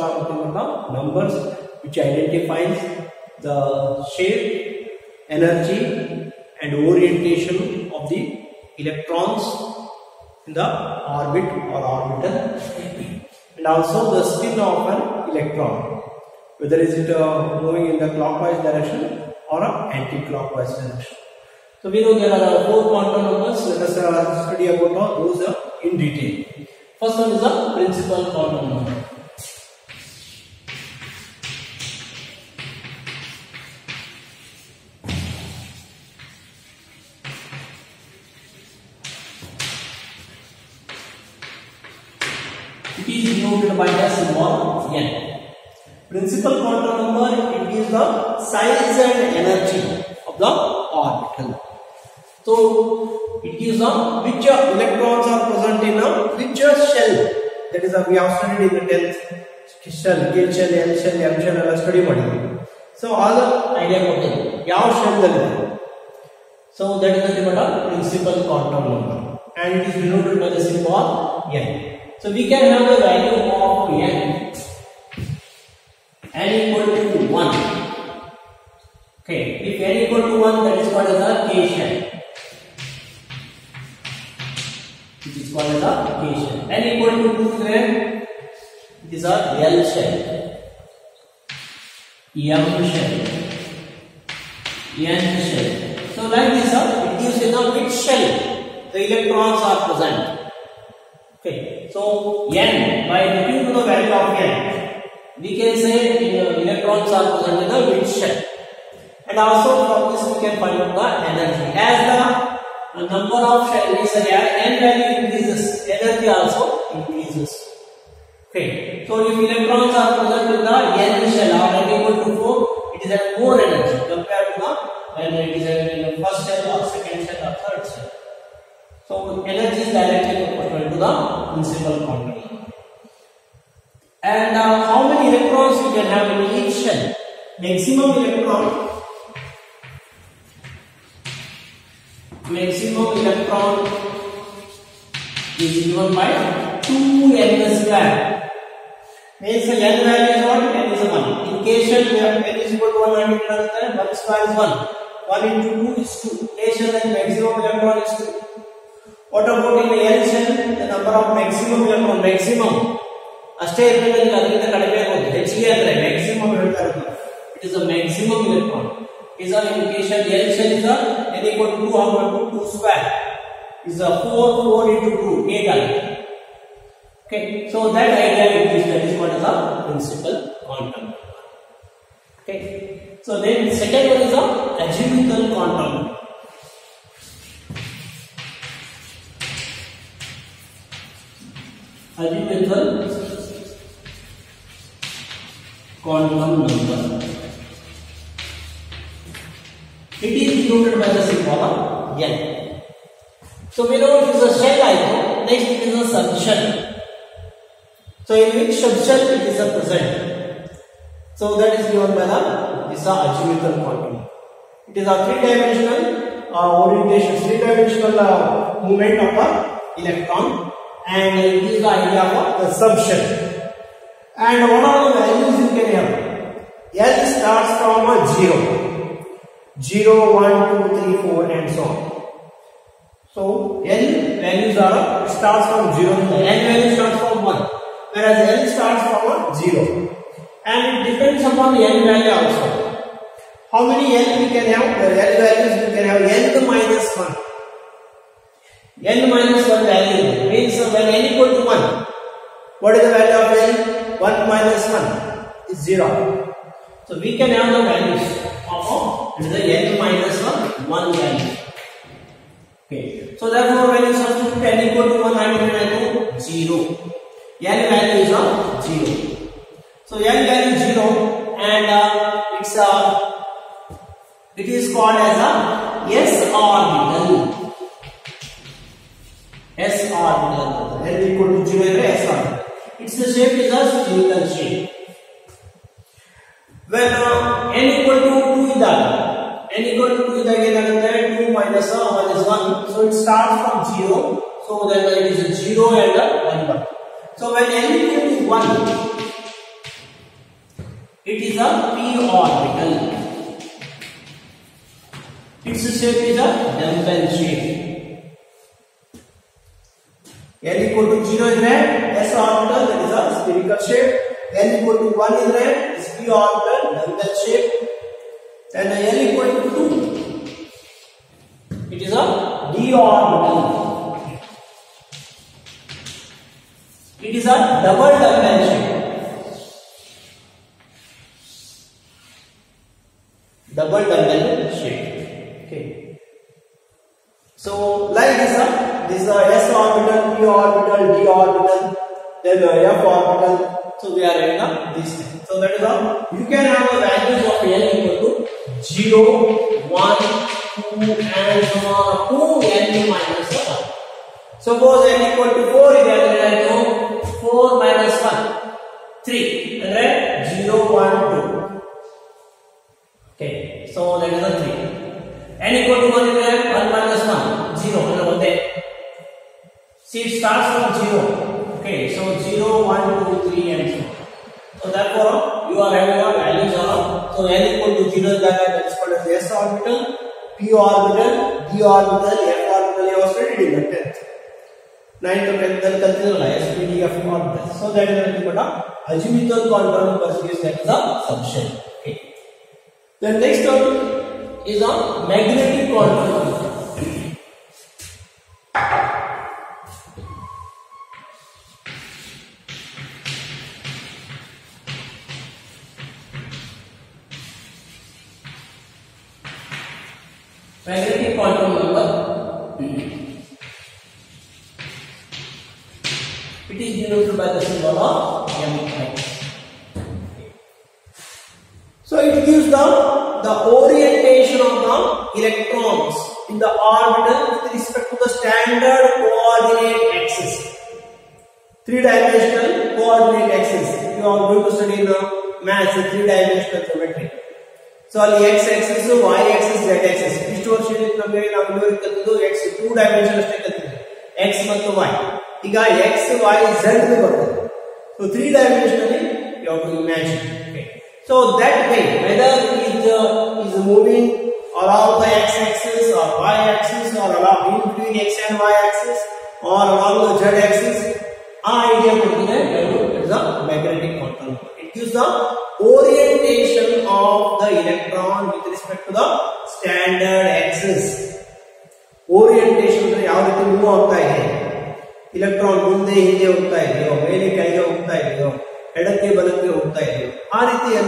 are nothing but the numbers which identifies the shape, energy and orientation of the electrons in the orbit or orbital and also the spin of an electron whether is it uh, moving in the clockwise direction or anti-clockwise direction. So we know there are uh, four quantum numbers let us uh, study about those uh, in detail. First one is the principal quantum number. is denoted by the symbol N. Principal quantum number, it gives the size and energy of the orbital. So, it gives the which electrons are present in a which shell. That is, a, we have studied in the 10th shell, K shell, L shell, M shell, we have studied ಮಾಡಿದ್ದೀವಿ. So, all the idea it ಕೊಟ್ಟಿದೆ ಯಾವ ಶೆಲ್ದಲ್ಲಿದೆ So, that is the but a principal quantum number and it is denoted by the symbol N. So we can have the value of n n equal to 1. Okay, if n equal to 1 that is called as a K shell. Which is called as a K shell. n equal to 2 then it is a L shell. M shell. N shell. So like this, it gives you the mid shell. The electrons are present. Okay. So n by looking to the value of n, we can say you know, electrons are present in the wind shell. And also from this we can find out the energy. As the number of shell is here, n value increases, energy also increases. Okay. So if electrons are present in the n shell or n equal to 4, it is at more energy compared to the when it is in the first shell or second shell or third shell. So energy is directly proportional to the principal quantity. And uh, how many electrons you can have in each shell? Maximum electron. Maximum electron is given by 2n square. Means the n value is what? n is 1. In case shell, we have n is equal to 1 and 1 square is 1. 1 into 2 is 2. Case shell and maximum electron is 2. What about in L cell? The number of maximum electron maximum. A ಇರಲಿಲ್ಲ ಅದರಿಂದ ಕಡಿಮೆ The ಹೆಚ್ಚಿಗೆ ಅಂದ್ರೆ maximum ಹೇಳ್ತಾ ಇರ್ತಾರೆ it is a maximum electron is an indication L shell is a n equal to 2 how much 2 square is a 4 4 into 2 8 Okay, so that idea is that is what is the principal quantum Okay, so then second one is the azimuthal quantum number. Arithmetic compound number. It is denoted by the symbol N. So we know it is a shell icon. Next it is a subshell. So in which subshell it is a present. So that is given by the is a azimuthal coordinate. It is a three-dimensional uh, orientation, three-dimensional uh, movement of an electron and it is the idea of assumption. And what are the values you can have? L starts from a 0. 0, 1, 2, 3, 4 and so on. So L values are starts from 0 to L value starts from 1. Whereas L starts from 0. And it depends upon the L value also. How many L we can have? L values we can have L minus 1 n minus 1 value means when n equal to 1 what is the value of n 1 minus 1 is 0 so we can have the values of the n minus 1 1 value okay so therefore when you substitute n equal to 1 i will to 0 n value is of 0 so n value is 0 and uh, it's a uh, it is called as a s orbital S R निकाल देता है L equal to zero है S R it's the shape is a silicon shape when uh, n equal to 2 ida n equal to 2 ida again again that 2 minus a 1 is 1 so it starts from 0 so that it is a 0 and a 1 bar so when n equal to 1 it is a p orbital its shape is a dumbbell shape L equal to zero is there. S orbital that is a spherical shape. L equal to one is there. is P orbital lambda shape. And L equal to two. it is a d orbital. It is a double double f orbital. So we are writing a this thing. So that is all. You can have a values of n equal to 0, 1, 2 and so on up to n minus 1. Suppose n equal to 4 is equal to 4 minus 1. 3. Right? 0, 1, 2. Okay. So that is a 3. n equal to 1 is 1 minus 1. 0. 1 day. See it starts from Okay, so 0, 1, 2, 3 and so So therefore, you are having a values of, so L equal to 0 that is called as S orbital, P orbital, D orbital, F orbital, you have studied in the 10th. 9th to 10th, then consider S, P, D, F orbital. So that is nothing but a azimuthal contour perceives that is a subshell Okay. then next topic is a magnetic contour. magnetic quantum number It is denoted by the symbol of So it gives the, the orientation of the electrons in the orbital with respect to the standard coordinate axis. Three-dimensional coordinate axis. You are going to study the maths in three-dimensional geometry. So the x-axis, y-axis, z-axis. distortion in compared angular ಇರ್ತಕ್ಕಂಥದ್ದು x 2 dimension ಅಷ್ಟೇ ಕಲ್ತಿದೆ x ಮತ್ತು y ಈಗ x y z ಬರ್ತದೆ so 3 dimension ಅಲ್ಲಿ you have to imagine okay so that way whether it uh, is moving along the x axis or y axis or along in between x and y axis or along the z axis ಆ idea ಕೊಡ್ತಿದೆ it's a magnetic control it gives the orientation of the electron with respect to the standard petrol मुंदे हिंदे होता है मेले कड़े होता है बल के होता है आ रीति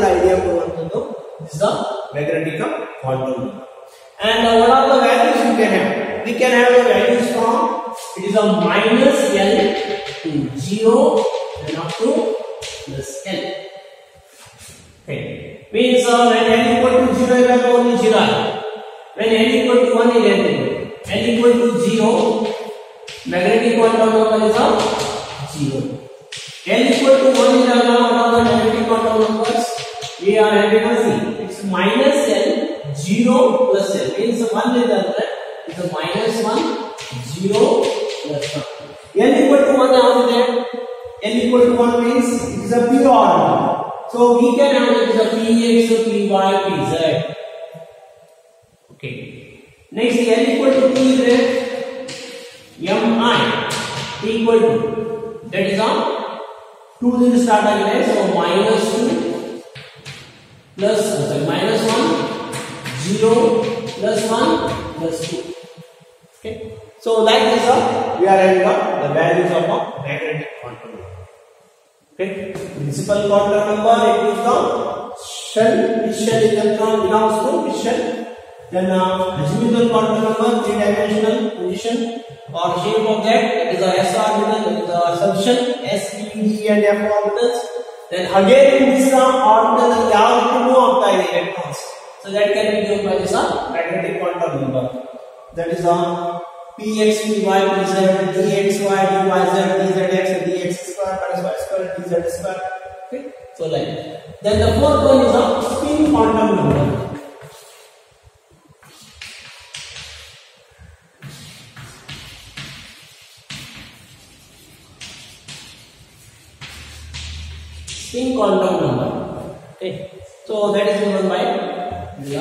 magnetic quantum and what are the values you can have we can have the values from it is a minus L to zero and up to plus L means when L equal to zero is only zero when L equal to 1 is anything L equal to zero magnetic quantum number is of 0 n equal to 1 is another one of the magnetic quantum numbers a or n equal to it's minus n 0 plus n means 1 is another is a minus 1 0 plus 1 n equal to 1 how is that n equal to 1 means it is a pure order so we can have it is a px py pz okay next n equal to 2 is that m i equal to that is on 2 will start again so minus two plus sorry minus one zero plus one plus two. okay so like this up we are having up the values of a magnetic quantum number okay principal quantum number it is the shell which shell electron belongs to which shell Then uh, azimuthal quantum number, three-dimensional position or shape of that, that is the s orbital the assumption s, p, d and f orbitals. Then again in this uh, orbital the two of the electrons. So that can be given by this uh, magnetic quantum number. That is uh, px, square, minus y square, dz square. Okay, so like Then the fourth one is a uh, spin quantum number. Spin quantum number okay so that is given by the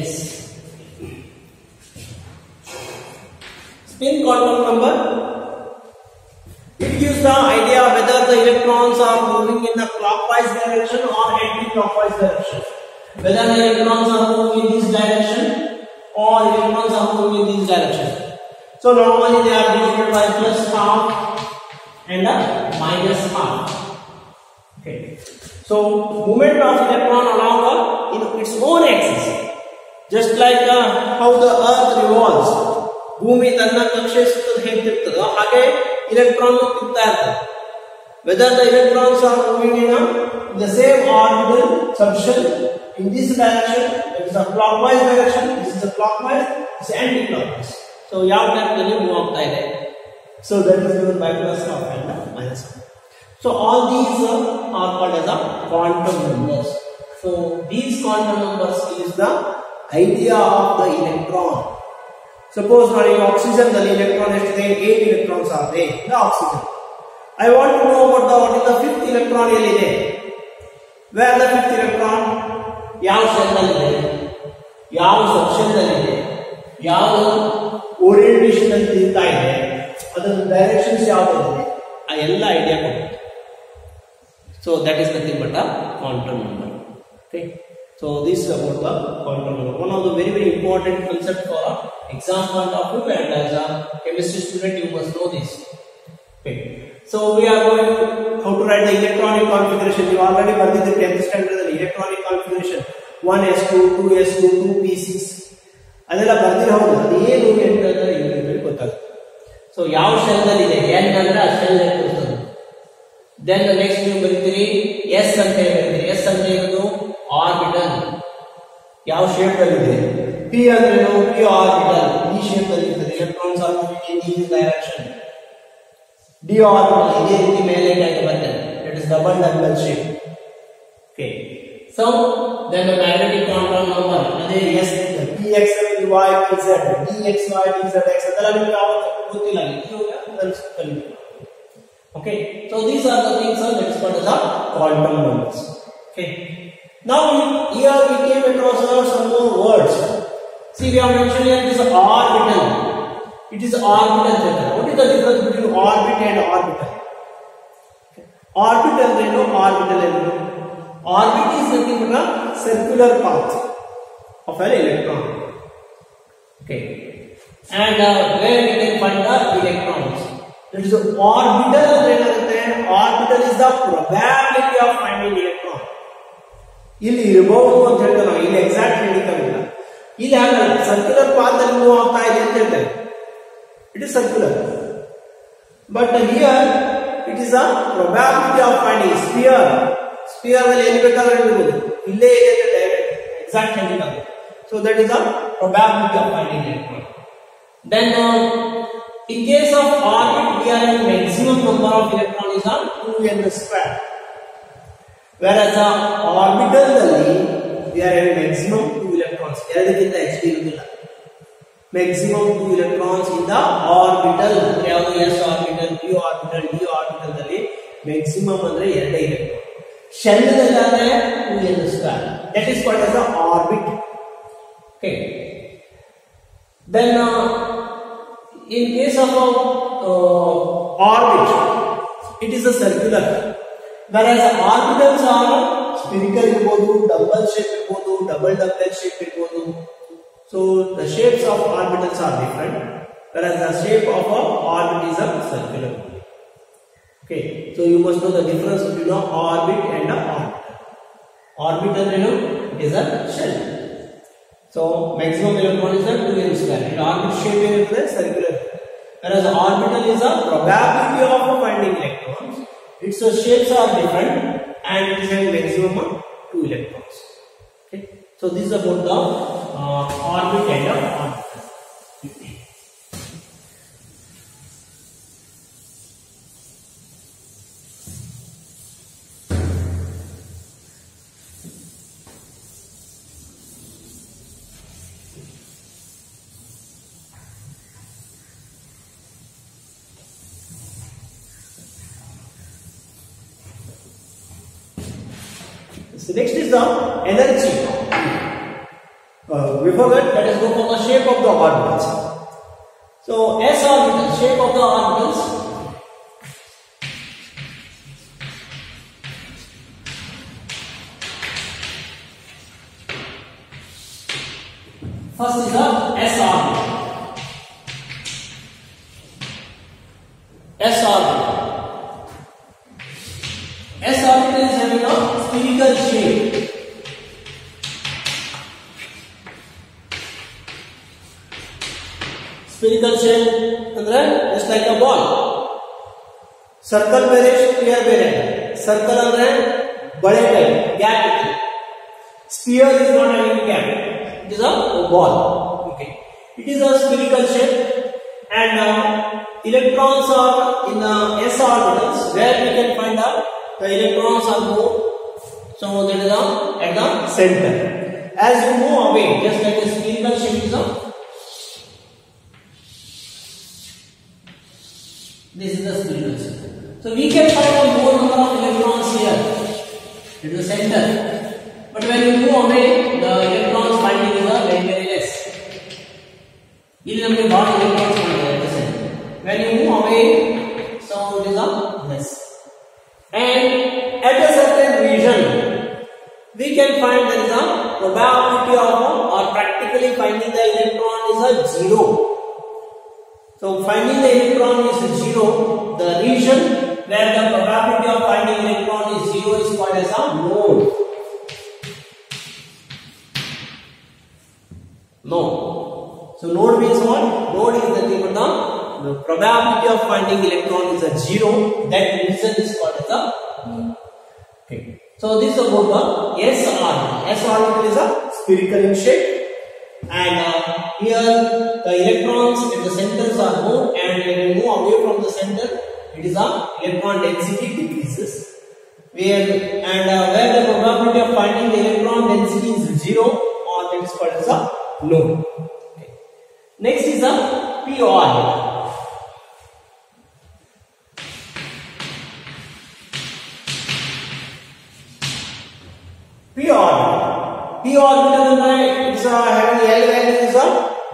s spin quantum number it gives the idea whether the electrons are moving in the clockwise direction or anti-clockwise direction whether the electrons are moving in this direction or electrons are moving in this direction so normally they are divided by plus half and a minus half. Okay. So movement of electron along in its own axis, just like uh, how the Earth revolves. ಭೂಮಿ ತನ್ನ ಕಕ್ಷೆ ಸುತ್ತಲು ಹೇಳ್ತಿರ್ತದೋ Electron electron ತಿಂತಾ ಇರ್ತದೆ whether the electrons are moving in the same orbital subshell in this direction that is the clockwise direction this is the clockwise this is anti-clockwise so ಯಾವ ಟೈಪ್ನಲ್ಲಿ move ಆಗ್ತಾ ಇದೆ So that is given by cluster of lambda minus 1. So all these are, are called as the quantum numbers. So these quantum numbers is the idea of the electron. Suppose now in oxygen the electron has there, eight electrons are there, the oxygen. I want to know about the, what is the fifth electron really there. Where the fifth electron? Yaw shell Yaw shell ಯಾವ ಸೆಕ್ಷನ್ನಲ್ಲಿದೆ Yaw orientation ತಿಂತಾ ಇದೆ ಅದರ directions ಯಾವುದು ಆ ಎಲ್ಲ idea ಕೊಡುತ್ತೆ so that is nothing but a quantum number okay so this about the quantum number one of the very very important concept for exam point of view and as a chemistry student you must know this okay so we are going to how to write the electronic configuration you already learned the 10th standard the electronic configuration 1s2 2s2 2p6 ಅದೆಲ್ಲ ಬರ್ದಿರೋ ಹೌದು ಅದೇನು ಅಂತ ಹೇಳಿದ್ರೆ ಗೊತ್ತಾಗುತ್ತೆ so ಯಾವ cell ನಲ್ಲಿ ಇದೆ ಎನ್ ಅಂದ್ರೆ ಆ ಸೆಲ್ ಕೂರ್ತದೆ ದೆನ್ ನೆಕ್ಸ್ಟ್ ನೀವು ಬರೀತೀರಿ ಎಸ್ ಅಂತ ಹೇಳ್ತೀರಿ ಎಸ್ ಅಂದ್ರೆ ಏನು ಆರ್ಬಿಟಲ್ ಯಾವ ಶೇಪ್ ಅಲ್ಲಿ ಇದೆ ಪಿ ಅಂದ್ರೆ ಏನು ಪಿ ಆರ್ಬಿಟಲ್ ಈ ಶೇಪ್ ಅಲ್ಲಿ ಇರ್ತದೆ ಎಲೆಕ್ಟ್ರಾನ್ಸ್ ಆರ್ ಮೂವಿಂಗ್ ಇನ್ ಈ ಡೈರೆಕ್ಷನ್ ಡಿ ಆರ್ಬಿಟಲ್ ಇದೇ ರೀತಿ ಮೇಲೆ ಬರ್ತದೆ it is double double shape okay So then the magnetic compound number that is yes P X Y P Z D X Y P Z etc. That भी क्या होता है होती लगी क्यों क्या कंसेप्ट कर लिया okay so these are the things that is called as quantum numbers okay now here we came across some more words see we have mentioned here this orbital it is orbital theorem what is the difference between orbit and orbital orbital they know orbital they know Orbit is nothing but a circular path of an electron. Okay. And uh, where we can find the electrons? That is the orbital. Orbital is the probability of finding electron. ಇಲ್ಲಿ ಇರಬಹುದು ಅಂತ ಹೇಳ್ತಾರೆ ನಾವು ಇಲ್ಲಿ exact ಹಿಡಿತಾವಿಲ್ಲ ಇಲ್ಲಿ ಹಾಗಲ್ಲ circular path ಅಲ್ಲಿ ಮೂವ್ ಆಗ್ತಾ ಇದೆ ಅಂತ ಹೇಳ್ತಾರೆ it is circular but here it is a probability of finding sphere sphere ಎಲ್ಲಿ ಬೇಕಾದರೂ ಇರಬಹುದು ಇಲ್ಲೇ ಇದೆ ಅಂತ ಡೈರೆಕ್ಟ್ ಎಕ್ಸಾಕ್ಟ್ ಹೇಳಿದಾಗ so that is the probability of finding that point then uh, in case of orbit we are in maximum number of electron is on 2n square whereas the orbital ನಲ್ಲಿ we are in maximum 2 electrons ಎರಡಕ್ಕಿಂತ ಹೆಚ್ಚು ಇರುವುದಿಲ್ಲ maximum 2 electrons in the orbital ಯಾವುದು s orbital p orbital d orbital ನಲ್ಲಿ maximum ಅಂದ್ರೆ 2 electrons Shani नजर आ रहा है two yellow star that is called as the orbit okay then uh, in case of a uh, orbit it is a circular whereas orbitals are spherical ಇರಬಹುದು double shape ಇರಬಹುದು double double shape ಇರಬಹುದು so the shapes of orbitals are different whereas the shape of a orbit is a circular Okay, so you must know the difference between an orbit and an orbit. Orbital you know, is a shell. So maximum electron is a 2 m square. In orbit shape is a circular. Whereas orbital is a probability of finding electrons. Its shapes are different and it has maximum of 2 electrons. Okay, so this is about the uh, orbit and the orbital. So next is the energy. Uh, before let us go for the shape of the orbitals. So, are orbital, shape of the orbitals, spherical shell and then just like a ball circle variant sphere variant circle and then bade type gap sphere is not having gap it is a ball okay it is a spherical shell and uh, electrons are in the s orbitals where we can find out the electrons are more so that is a, at the center as you move away just like a spherical shell is a This is the spin velocity. So we can find the more number of electrons here at the center. But when you go away, the electrons finding is very very less. electrons finding at the center when you move away so it is a less and at a certain region we can find there is a probability of or practically finding the electron is a zero So finding the electron is 0. The region where the probability of finding electron is 0 is called as a node. Node. So node means what? Node is the thing with the, probability of finding electron is a 0. That region is called as a node. Okay. So this is about the S orbit. S orbit is a spherical in shape and uh, here the electrons at the centers are moved and when you move away from the center it is a electron density decreases where and uh, where the probability of finding the electron density is zero or that is called as a low. Okay. Next is a p orbital.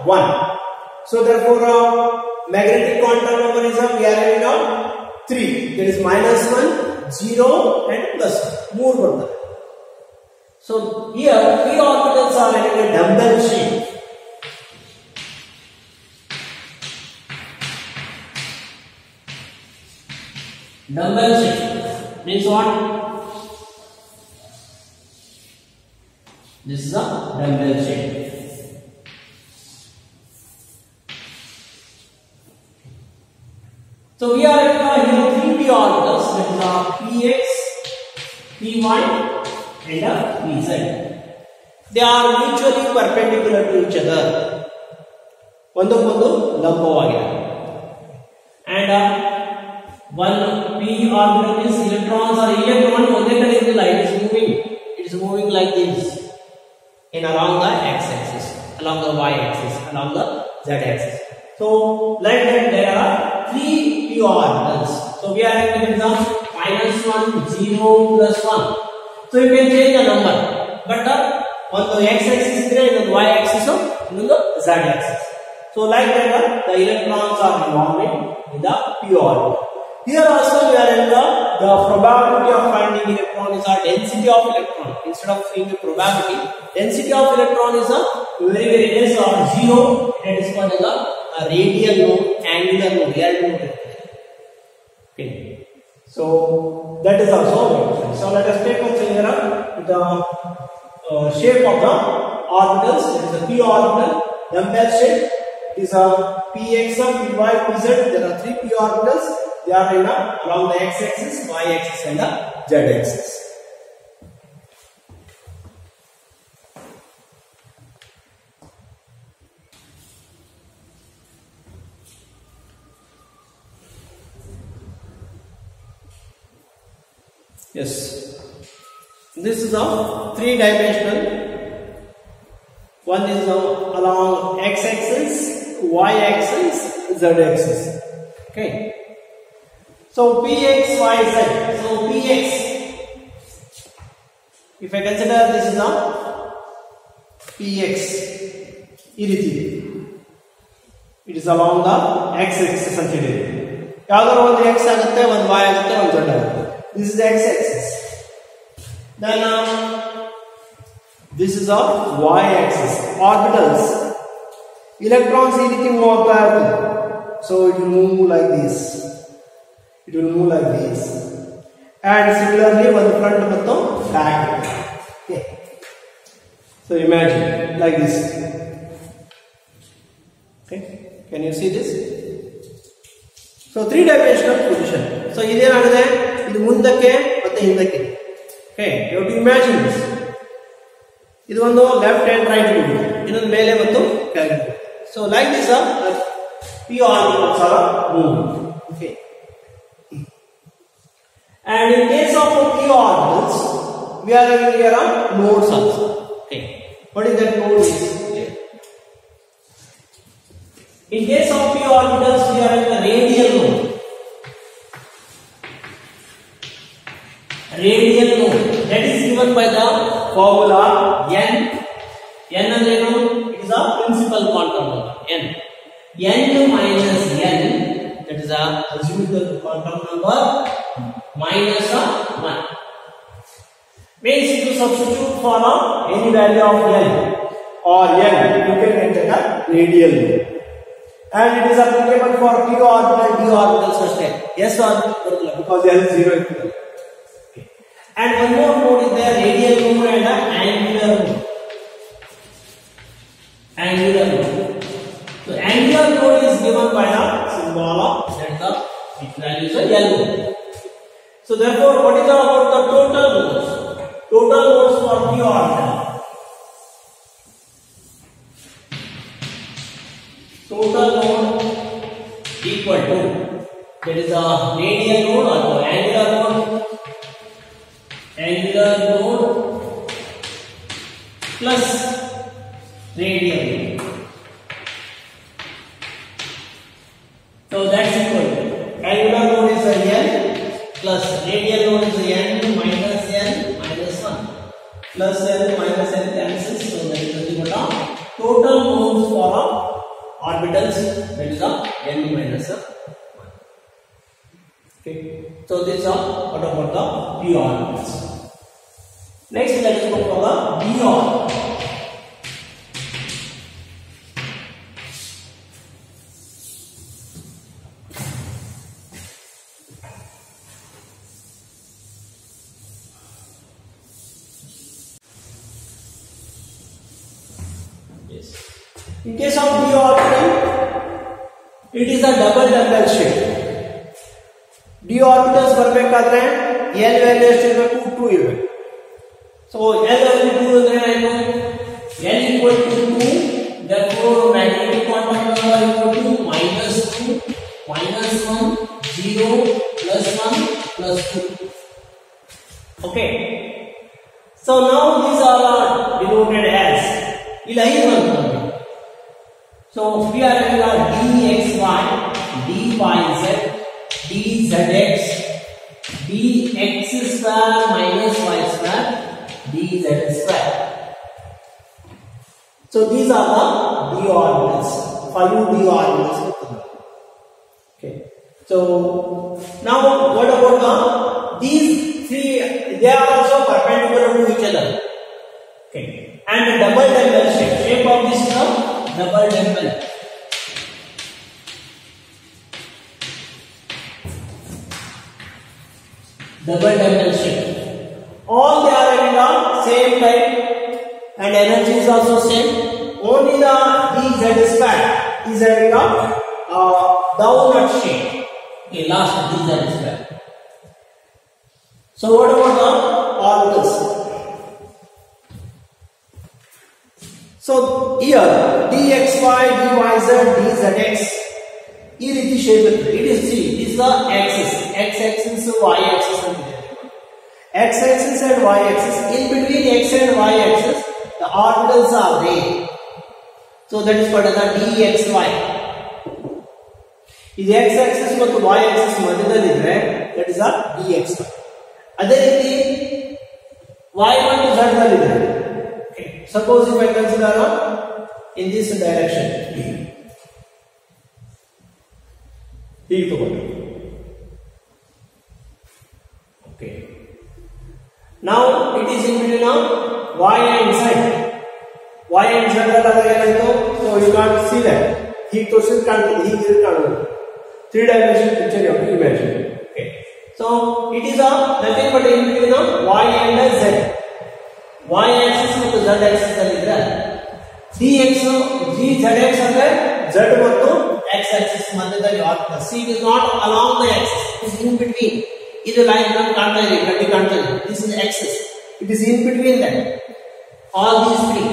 one. So therefore, uh, magnetic quantum number is we are having now three. That is minus one, zero, and plus 1. More one. So here, three orbitals are having a dumbbell shape. Dumbbell shape means what? This is a dumbbell shape. So we are having three p orbitals that are px, p and a pz. They are mutually perpendicular to each other. ಒಂದಕ್ಕೊಂದು ಲಂಬವಾಗಿದೆ and uh, one p orbital is electrons or electron ಒಂದೇ the light is moving it is moving like this in along the x axis along the y axis along the z axis so like that there are three odd. So we are having the minus 1, 0, plus 1. So you can change the number. But uh, on the x-axis there is the y-axis and on the z-axis. So like that uh, the electrons are normally in the p orbit. Here also we are in the, the probability of finding electron is our density of electron. Instead of seeing the probability, density of electron is a very very less or zero. That is called as a, a radial node, angular node, real node. So that is also mentioned. So let us take a here the uh, shape of the orbitals. There is a p orbital, dumbbell shape. It is a px, py, pz. There are three p orbitals. They are in a, along the x axis, y axis, and the z axis. Yes. This is a three dimensional. One is along x axis, y axis, z axis. Okay. So px, y, z. So px. If I consider this is a px It is along the x axis ಅಂತಿದ್ದೀವಿ ಯಾವ್ದಾದ್ರು the x axis one y the one z this is the x-axis. Then um, this is a y-axis. Orbitals. Electrons anything more parallel, So it will move like this. It will move like this. And similarly on the front of the back. Okay. So imagine like this. Okay. Can you see this? So three dimensional position. So ಇದೇನಾಗಿದೆ ಇದು ಮುಂದಕ್ಕೆ ಮತ್ತೆ ಹಿಂದಕ್ಕೆ okay you to imagine this ಇದು ಒಂದು left hand right movement ಇನ್ನೊಂದು ಮೇಲೆ ಮತ್ತು ಕೆಳಗೆ so like this P R movement okay and in case of p orbitals we are having here on nodes also okay what is that node is here in case of p orbitals we are having the range by the formula n n ಅಂದ್ರೆ ಏನು it is a principal quantum number n n minus n that is a assumed quantum number minus a one. means if you substitute for a any value of n or n you can get the radial and it is applicable for p orbital and d orbitals as well. Yes or no? Because L is zero equivalent. And one more eram that is of n minus of 1. Okay. So this is what about the p orbits Next let us go for the d orbits So now these all are denoted as Ilahi So we are having our dxy, dyz, dzx, dx square minus y square, dz square. So these are the d orbitals. For d orbitals. Okay. So now what about the these see they are also perpendicular to each other. Okay. And double dumbbell shape. Shape of this now double dumbbell. Double dumbbell shape. All they are having the same type and energy is also same. Only the DZ span is having a uh, downward shape. Okay, last DZ span. So what about the orbitals? So here dxy, dyz, dzx is the shape. It is the it is the axis. X axis, and y axis, x axis and y axis. In between x and y axis, the orbitals are there. So that is called as dxy. If x axis and y axis are that is a dxy. ಅದೇ ರೀತಿ y1 is horizontal okay suppose if i consider in this direction ಹೀಗೆ ತಗೊಂಡು okay now it is in between of y and z y and z ಅದಾಗ ಏನಾಯ್ತು so you can't see that ಹೀಗೆ ತೋರಿಸಿದ್ರೆ ಕಾಣ್ತದೆ ಹೀಗೆ ಕಾಣೋದು ತ್ರೀ ಡೈಮೆನ್ಷನ್ ಪಿಕ್ಚರ್ ಯಾವ imagine So it is a nothing but in between of y and z. y axis ಮತ್ತು z axis ಅಲ್ಲಿ ಇದ್ರೆ dx dzx ಅಂದ್ರೆ z axis Z ಮತ್ತು x axis ಮಧ್ಯದಲ್ಲಿ ಆಗ್ತದೆ c is not along the axis it is in between ಇದು line ನಾವು ಕಾಣ್ತಾ ಇದೀವಿ ಕಟ್ಟಿ ಕಾಣ್ತಾ ಇದೀವಿ this is axis it is in between that all these three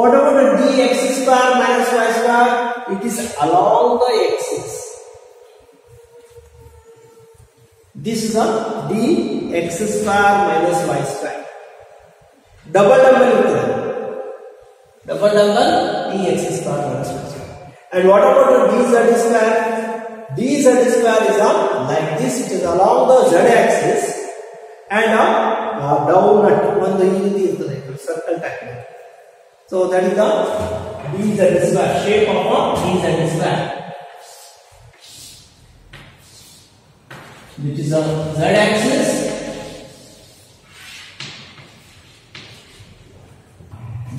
what about the d x square minus y square it is along the axis This is a d x square minus y square. Double double equal. Double double d x square minus y square. And what about the dz square? dz square is a like this. It is along the z axis and a uh, down at one the unity is the circle type. So that is the dz square shape of a dz square. which is on z axis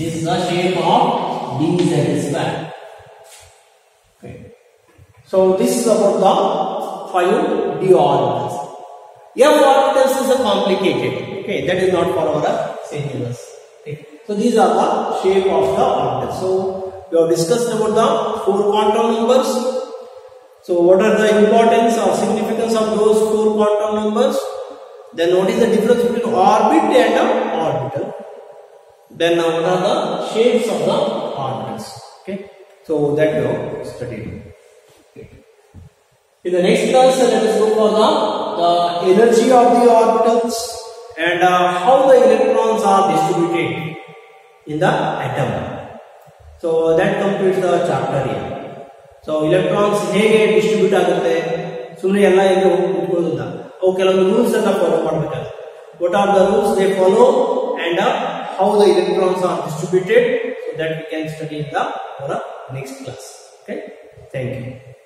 this is the shape of dz square okay so this is about the five d orbitals f orbitals is a complicated okay that is not for our syllabus okay. so these are the shape of the orbitals so we have discussed about the four quantum numbers so what are the importance or significance of those four quantum numbers? Then what is the difference between orbit and orbital? Then what are the shapes of the orbitals? Okay. So that we have studied. Okay. In the next class, let us look for the, the energy of the orbitals and uh, how the electrons are distributed in the atom. So that completes the chapter here. So electrons ಹೇಗೆ distribute ಆಗುತ್ತೆ ಸುಮ್ಮನೆ ಎಲ್ಲ ಹೇಗೆ ಹೋಗೋದಿಲ್ಲ ಅವು ಕೆಲವೊಂದು rules ಅನ್ನ follow ಮಾಡಬೇಕಾಗುತ್ತೆ what are the rules they follow and how the electrons are distributed so that we can study in the next class okay thank you